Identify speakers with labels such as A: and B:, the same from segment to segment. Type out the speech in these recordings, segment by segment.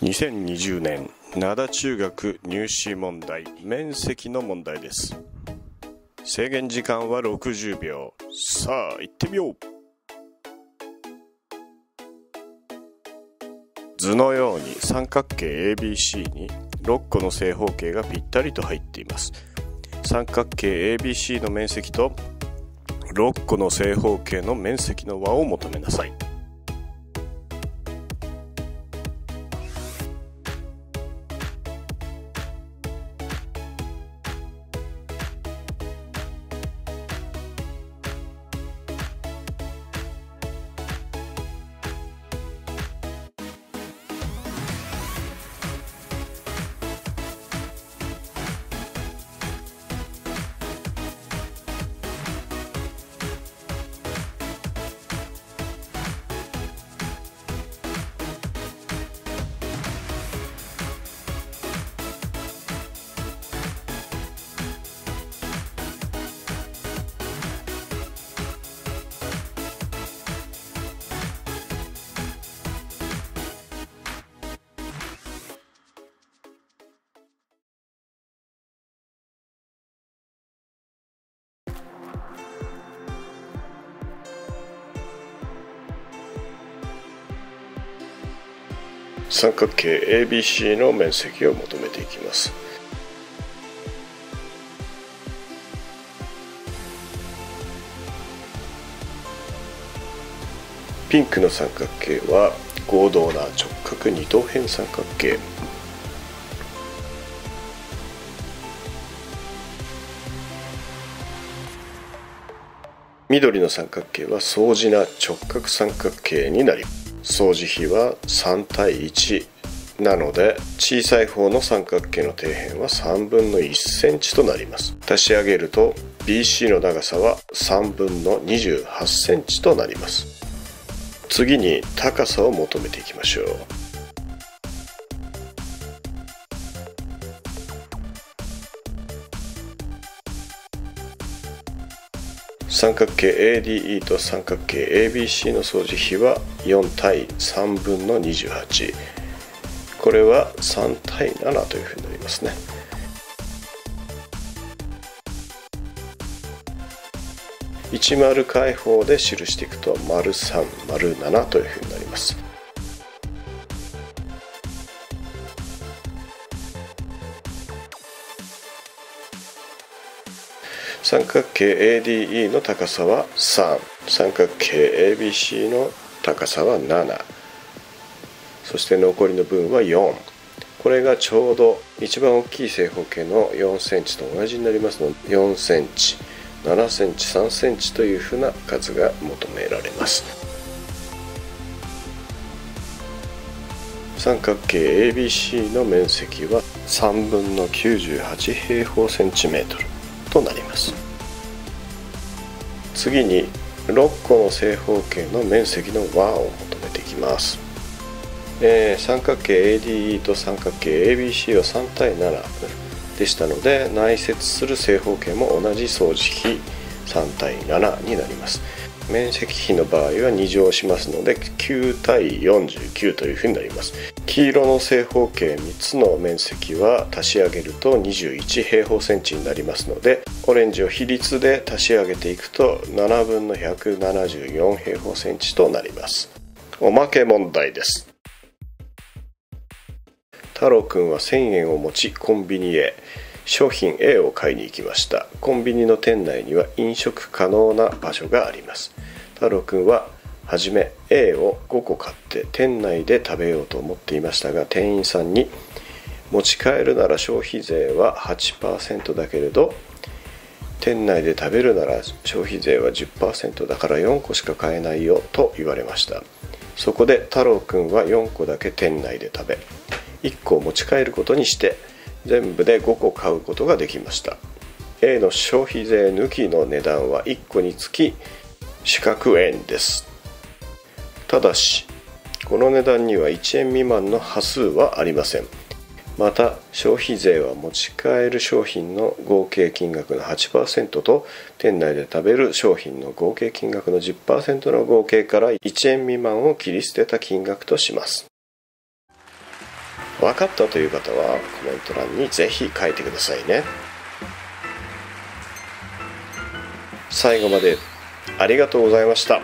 A: 2020年灘中学入試問題面積の問題です。制限時間は60秒。さあ行ってみよう。図のように三角形 ABC に6個の正方形がぴったりと入っています。三角形 ABC の面積と6個の正方形の面積の和を求めなさい。三角形 ABC の面積を求めていきます。ピンクの三角形は合同な直角二等辺三角形。緑の三角形は相似な直角三角形になります。相似比は3対1なので小さい方の三角形の底辺は3分の1センチとなります。足し上げると BC の長さは3分の28センチとなります。次に高さを求めていきましょう。三角形 ADE と三角形 ABC の相似比は4対3分の28これは3対7というふうになりますね。1丸開放で記していくと丸3丸7というふうになります。三角形 ADE の高さは3三角形 ABC の高さは7そして残りの分は4これがちょうど一番大きい正方形の4センチと同じになりますので4センチ7センチ3センチというふうな数が求められます。三角形 ABC の面積は3分の98平方センチメートル。となります。次に6個の正方形の面積の和を求めていきます、えー、三角形 ADE と三角形 ABC は3対7でしたので内接する正方形も同じ相似比3対7になります。面積比の場合は2乗しますので9対49というふうになります。黄色の正方形3つの面積は足し上げると21平方センチになりますのでオレンジを比率で足し上げていくと7分の174平方センチとなります。おまけ問題です。太郎くんは1000円を持ちコンビニへ。商品 A を買いに行きました。コンビニの店内には飲食可能な場所があります。太郎くんははじめ A を5個買って店内で食べようと思っていましたが店員さんに持ち帰るなら消費税は8%だけれど店内で食べるなら消費税は10%だから4個しか買えないよと言われました。そこで太郎くんは4個だけ店内で食べ1個持ち帰ることにして全部で5個買うことができました。A の消費税抜きの値段は1個につき四角円です。ただしこの値段には1円未満の端数はありません。また消費税は持ち帰る商品の合計金額の8%と店内で食べる商品の合計金額の10%の合計から1円未満を切り捨てた金額とします。分かったという方はコメント欄にぜひ書いてくださいね。最後までありがとうございました。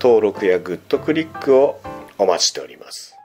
A: 登録やグッドクリックをお待ちしております。